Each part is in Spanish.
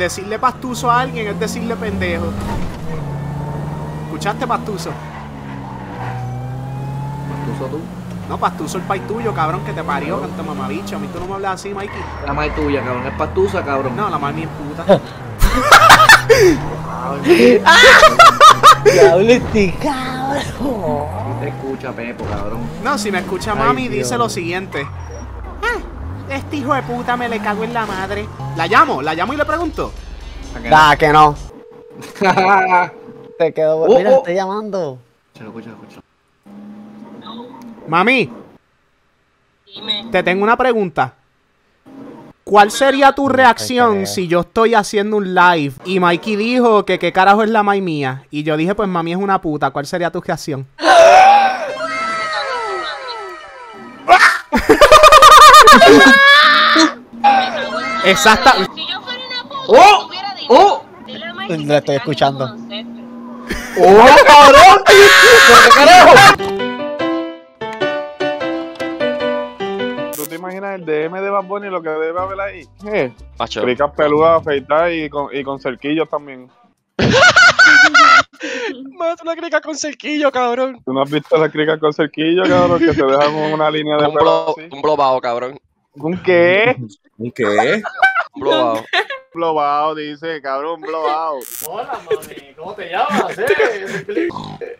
Decirle pastuso a alguien es decirle pendejo. ¿Escuchaste pastuso? ¿Pastuso tú? No, pastuso el país tuyo, cabrón, que te parió, canta mamabicho. A mí tú no me hablas así, Mikey. La madre tuya, cabrón. Es pastusa, cabrón. No, la madre es puta. Diablo, este cabrón. No te escucha, Pepo, cabrón. No, si me escucha Ay, mami, Dios. dice lo siguiente. Ah, este hijo de puta me le cago en la madre. La llamo, la llamo y le pregunto. ¿A que Da, que no. Te quedó. Oh, Mira, oh. estoy llamando. Escucha, escucha, escucha. Mami. Te tengo una pregunta. ¿Cuál sería tu reacción si yo estoy haciendo un live y Mikey dijo que qué carajo es la mai mía? Y yo dije, pues mami es una puta. ¿Cuál sería tu reacción? Exacta. Si yo fuera una puta, ¡Oh! tuviera dinero, ¡Oh! dile a Mikey Le que estoy escuchando. ancestros. ¡Oh, cabrón! ¿Por qué carajo? ¿Tú te imaginas el DM de Bad Bunny lo que debe haber ahí? Eh, Macho. cricas peludas afeitadas y con, y con cerquillos también. Más una crica con cerquillo, cabrón. ¿Tú no has visto las cricas con cerquillos, cabrón? Que se dejan una línea de Un, pelo blo, así. un blobao, cabrón. ¿Un qué? ¿Un qué? Un blobao. Blobao, dice, cabrón, blobao. Hola, mami. ¿Cómo te llamas?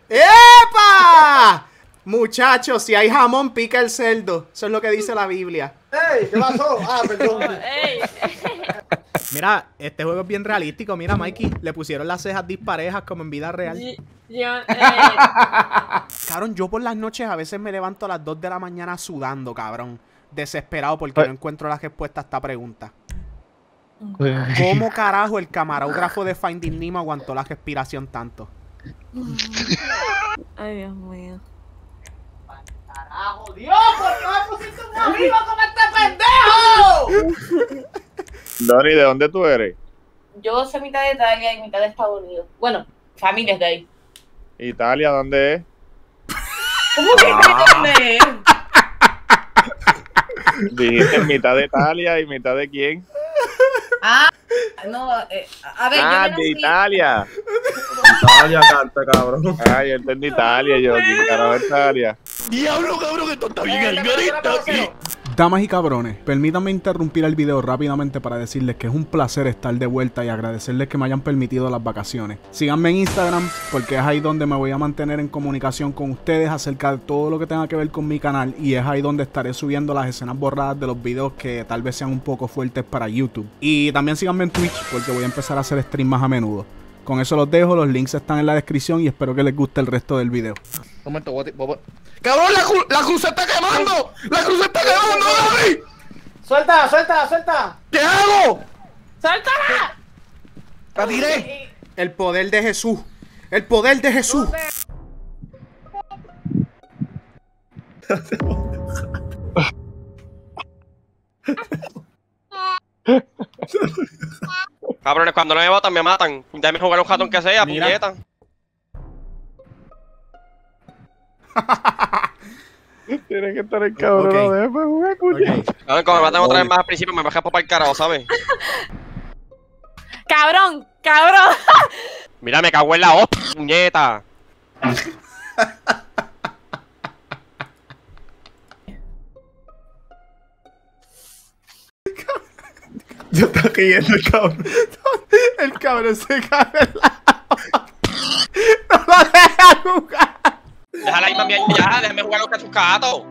¡Epa! Muchachos, si hay jamón, pica el cerdo. Eso es lo que dice la Biblia. ¡Ey! ¿Qué pasó? Ah, perdón. Ey, Mira, este juego es bien realístico. Mira, Mikey, le pusieron las cejas disparejas como en vida real. yo, eh, Cabrón, yo por las noches a veces me levanto a las 2 de la mañana sudando, cabrón. Desesperado porque no encuentro la respuesta a esta pregunta. ¿Cómo carajo el camarógrafo de Finding Nemo aguantó la respiración tanto? Ay, Dios mío. ¡Carajo, Dios! ¿Por qué me pusiste un amigo con este pendejo? Donny, ¿de dónde tú eres? Yo soy mitad de Italia y mitad de Estados Unidos. Bueno, familias de ahí. Italia, ¿dónde es? ¿Cómo que dónde es? Dijiste mitad de Italia y mitad de quién? Ah, no, eh, a ver, Ah, yo de. Italia. Italia canta, cabrón. Ay, yo entendí Italia, yo, ¿qué carajo Italia? Diablo, cabrón, esto está bien Eh. Damas y cabrones, permítanme interrumpir el video rápidamente para decirles que es un placer estar de vuelta y agradecerles que me hayan permitido las vacaciones. Síganme en Instagram porque es ahí donde me voy a mantener en comunicación con ustedes acerca de todo lo que tenga que ver con mi canal y es ahí donde estaré subiendo las escenas borradas de los videos que tal vez sean un poco fuertes para YouTube. Y también síganme en Twitch porque voy a empezar a hacer stream más a menudo. Con eso los dejo, los links están en la descripción y espero que les guste el resto del video. Un momento, voy a- voy a- ¡Cabrón, la, cru- la cruz se está quemando! ¡La cruz se está quemando, Gaby! ¡Suelta, suelta, suelta! ¿Qué hago? ¡Suéltala! ¡La tiré! El poder de Jesús. El poder de Jesús. Cabrones, cuando no me votan, me matan. Déjame jugar un ratón que sea, Mira. puñeta. Tienes que estar el cabrón, Ok. déjame jugar, cuñado. Cabrón, como me matan otra vez más al principio, me baja para el carajo, ¿sabes? ¡Cabrón! ¡Cabrón! Mira, me cago en la hostia, puñeta. Yo estoy riendo, cabrón. El cabrón se cae en la... No lo deja jugar. Déjala ahí, mami, ya, déjame jugar con sus gatos.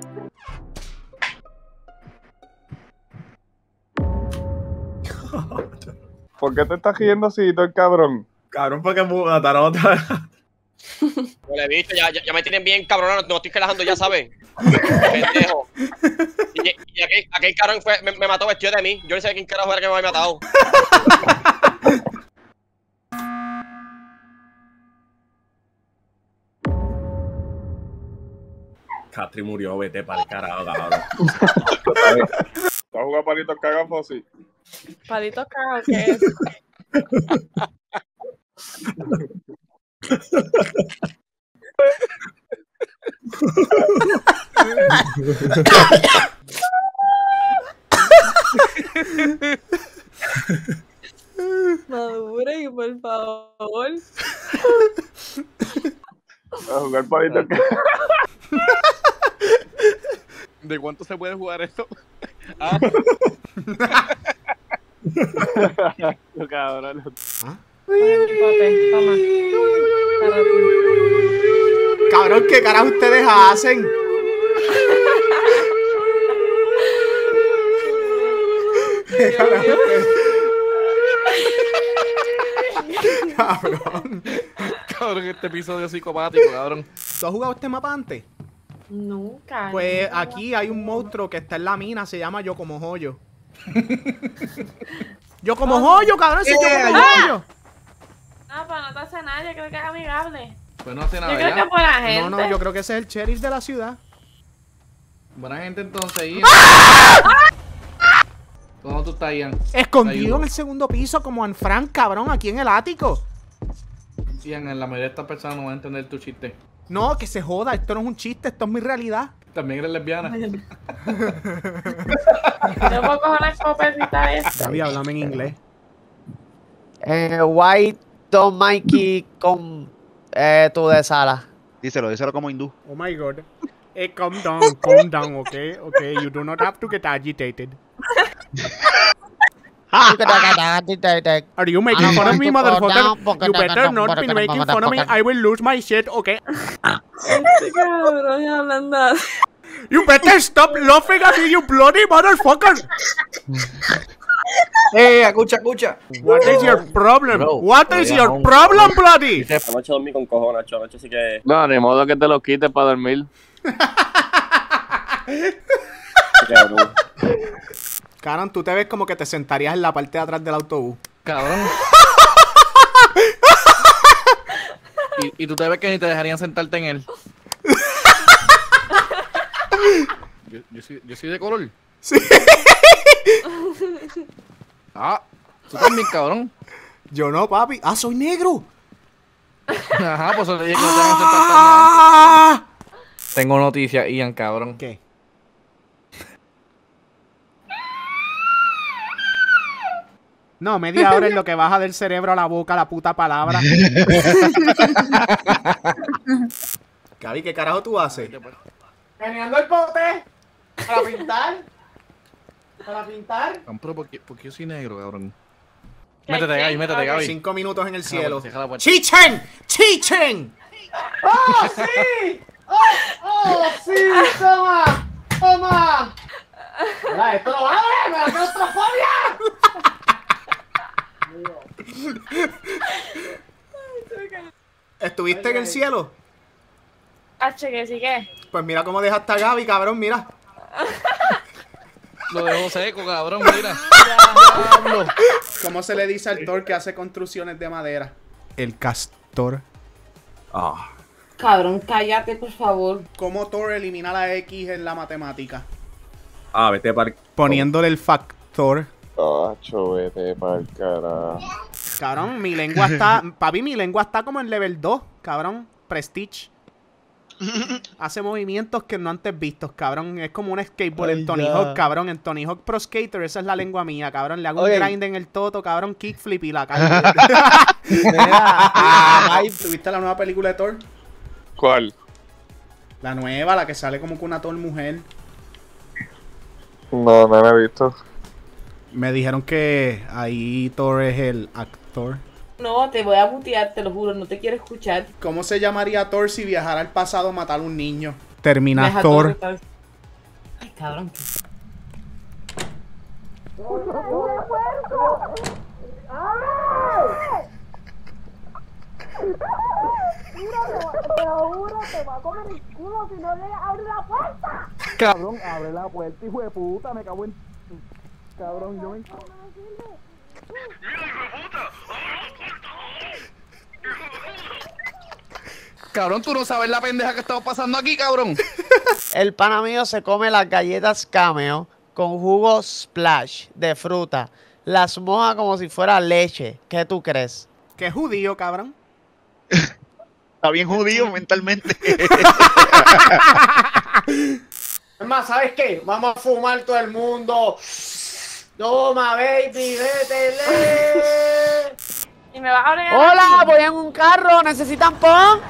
¿Por qué te estás riendo así, todo el cabrón? Cabrón, porque me mataron otra vez. Huele bicho, ya, ya, ya me tienen bien cabrón, no, no estoy relajando, ya saben. Pendejo. Aquel, aquel cabrón fue, me, me mató vestido de mí. Yo no sé quién carajo era que me había matado. Catri murió, vete para el carajo, cabrón. ¿Tú has jugado palitos cagafos así? Palito cagado, ¿qué es? Maduren, por favor. A jugar palito. ¿De cuánto se puede jugar esto? Ah, Cabrón. Ti. Cabrón, ¿qué carajo ustedes hacen? ¿Qué carajo ustedes- Cabrón. cabrón, este episodio psicopático, cabrón. ¿Tú has jugado este mapa antes? Nunca. Pues nunca. aquí hay un monstruo que está en la mina, se llama Yo como joyo. Yo como joyo, cabrón, ese es yo como joyo. No, pero no te hace nada, yo creo que es amigable. Pues no hace Yo nada, creo que es buena gente. No, no, yo creo que ese es el sheriff de la ciudad. Buena gente entonces, Ian. ¿Cómo tú estás, Ian? Escondido en el segundo piso como en Frank, cabrón, aquí en el ático. Ian, la mayoría de estas personas no van a entender tu chiste. No, que se joda, esto no es un chiste, esto es mi realidad. También eres lesbiana. Yo puedo coger una escopetita esta. Gaby, háblame en inglés. Eh, why don't Mikey con eh, tu de sala? Díselo, díselo como hindú. Oh my god. Hey, calm down, calm down, okay? Okay, you do not have to get agitated. Are you making fun of me, motherfucker? You better not be making fun of me. I will lose my shit, okay? Este cabrón hablando. You better stop laughing at me, you bloody motherfucker! Eh, escucha, escucha. What is your problem? Bro, What is your aún- problem, bloody? Anoche dormí con cojones, Nacho. Anoche sí que. No, ni modo que te lo quites para dormir. Cabrón. Tú te ves como que te sentarías en la parte de atrás del autobús. Cabrón. y, y tú te ves que ni te dejarían sentarte en él. Yo, yo soy, yo soy de color. Sí. Ah, tú también, cabrón. Yo no, papi. Ah, soy negro. Ajá, pues le dije que no te dejan sentarte en él. Ah. Tengo noticias, Ian, cabrón. ¿Qué? No, media hora es lo que baja del cerebro a la boca la puta palabra. Gaby, ¿qué carajo tú haces? Meneando el pote. Para pintar. Para pintar. Pero ¿por qué, por qué yo soy negro, cabrón? ¿Qué, Métete? Gaby, métete, Gaby. Cinco minutos en el cielo. ¡Chichen! ¡Chichen! ¡Oh, sí! ¡Oh, oh, sí! ¡Toma! ¡Toma! Esto no vale, me da claustrofobia. ¿Estuviste en el cielo? H, que sí que. Pues mira cómo dejaste a Gaby, cabrón, mira. Lo dejo seco, cabrón, mira. ¿Cómo se le dice al Thor que hace construcciones de madera? El castor. Cabrón, cállate, por favor. ¿Cómo Thor elimina la X en la matemática? Ah, vete para Poniéndole el factor. Tacho, vete pa'l carajo. Cabrón, mi lengua está. Papi, mi lengua está como en level 2, cabrón. Prestige. Hace movimientos que no antes vistos, cabrón. Es como un skateboard en Tony ya. Hawk, cabrón. En Tony Hawk Pro Skater, esa es la lengua mía, cabrón. Le hago Oye. un grind en el toto, cabrón. Kickflip y la. Mira, ah, ¿Tuviste la nueva película de Thor? ¿Cuál? La nueva, la que sale como con una Thor mujer. No, no la he visto. Me dijeron que ahí Thor es el actor. No, te voy a mutear, te lo juro, no te quiero escuchar. ¿Cómo se llamaría Thor si viajara al pasado a matar a un niño? Deja Terminator. todo, Ay, cabrón. Cabrón, abre la puerta, hijo de puta, me cago en. Cabrón, yo me. Cabrón, tú no sabes la pendeja que estamos pasando aquí, cabrón. el pana mío se come las galletas cameo con jugo splash de fruta. Las moja como si fuera leche. ¿Qué tú crees? Que es judío, cabrón. Está bien judío mentalmente. Es más, ¿sabes qué? Vamos a fumar todo el mundo. Toma, baby, vétele. ¿Y me vas a Hola, aquí? voy en un carro, ¿necesitan pon?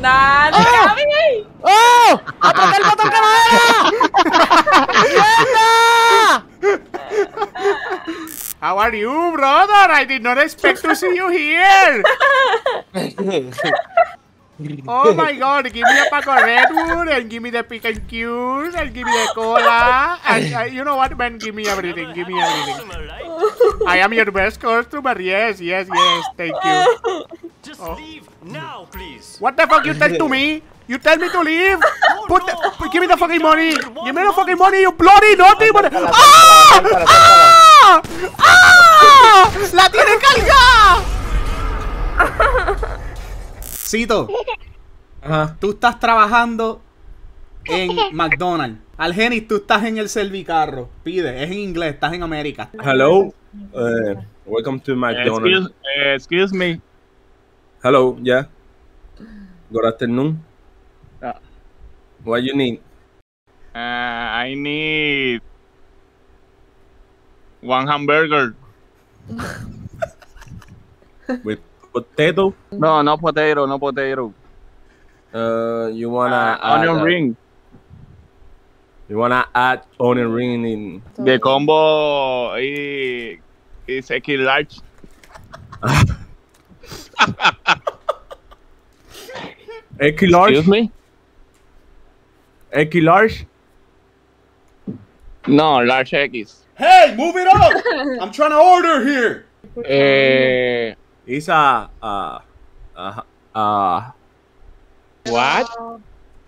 Dale, ¡Oh! Gaby. ¡Oh! ¡Apreté el botón que no era! ¡Mierda! How are you, brother? I did not expect to see you here. Oh my god, give me a pack of Redwood and give me the pick and cues and give me the cola. And uh, you know what, man? Give me everything, give me everything. I am your best customer. Yes, yes, yes. Thank you. Just Oh. leave now, please. What the fuck you tell to me? You tell me to leave? Put the, put- give me the fucking money. Give me the fucking money, you bloody naughty mother- ¡Ah! ¡Ah! ¡Ah! ¡La tiene cargada! Cito, Ajá. tú estás trabajando en McDonald's. Algenis, tú estás en el servicarro. Pide, es en inglés, estás en América. Hello. Uh, welcome to McDonald's. Excuse, excuse me. Hello, yeah. Good afternoon. Yeah. What you need? Uh, I need one hamburger. With potato? No, no potato, no potato. Uh, you wanna Uh, onion uh, ring. You wanna add onion ring in? The combo is, is extra large. X large? Excuse me? X large? No, large X. Hey, move it up! I'm trying to order here. Eh, It's a uh uh uh what?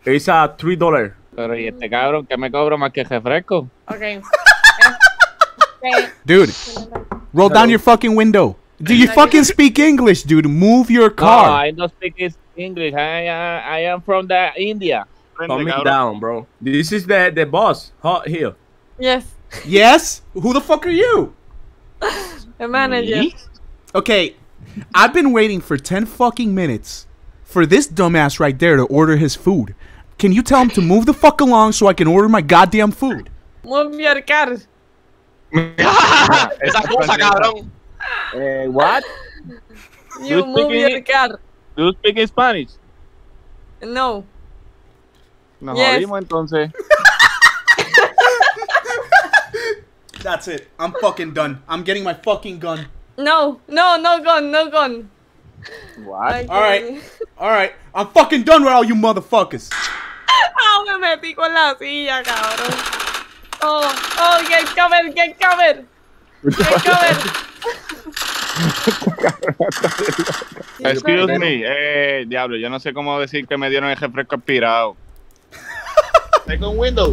it's a three dollar. Pero y este cabrón que me cobro más que refresco. Ok. Dude, roll down your fucking window. Do you fucking speak English, dude? Move your No, car. I don't speak English. I, I, I am from the India. Calm it down, bro. This is the the boss. Hot here. yes, Yes? Who the fuck are you? the manager. Okay, I've been waiting for 10 fucking minutes for this dumbass right there to order his food. Can you tell him to move the fuck along so I can order my goddamn food? Move your car. Esa cosa, cabrón. Eh, what? You You move speak your English? car. Do you speak Spanish? No. Nos Yes. jodimos entonces. That's it. I'm fucking done. I'm getting my fucking gun. No, no, no gun, no gun. What? Ay, Alright, alright. I'm fucking done with all you motherfuckers. Ah, me metí con la silla, cabrón. Oh, oh, get cover, get cover. Get cover. Excuse me. Eh, diablo, yo no sé cómo decir que me dieron el refresco expirado. Second window.